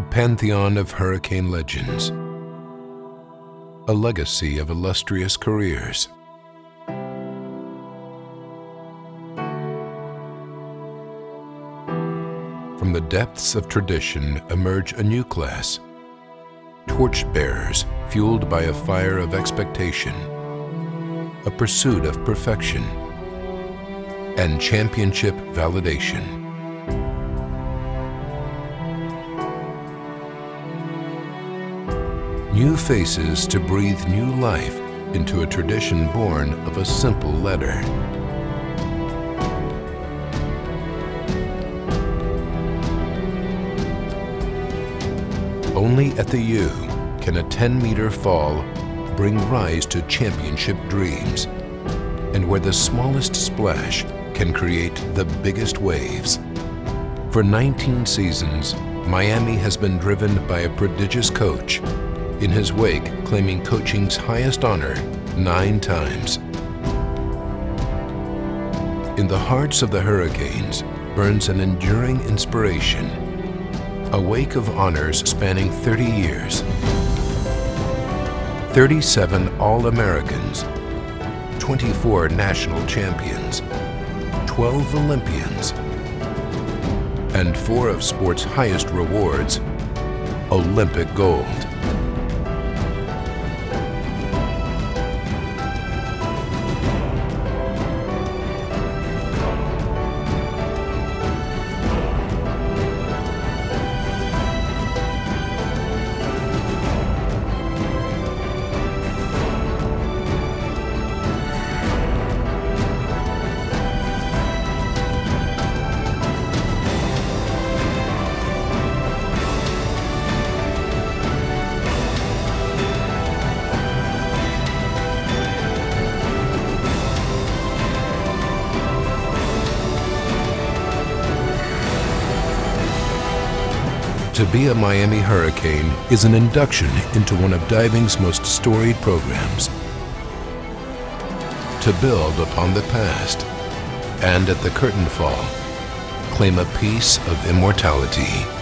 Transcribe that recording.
a pantheon of hurricane legends, a legacy of illustrious careers. From the depths of tradition emerge a new class, torchbearers fueled by a fire of expectation, a pursuit of perfection, and championship validation. New faces to breathe new life into a tradition born of a simple letter. Only at the U can a 10-meter fall bring rise to championship dreams, and where the smallest splash can create the biggest waves. For 19 seasons, Miami has been driven by a prodigious coach, in his wake claiming coaching's highest honor nine times. In the hearts of the Hurricanes burns an enduring inspiration, a wake of honors spanning 30 years. 37 All-Americans, 24 national champions, 12 Olympians, and four of sport's highest rewards, Olympic gold. To be a Miami Hurricane is an induction into one of diving's most storied programs. To build upon the past and at the curtain fall, claim a piece of immortality.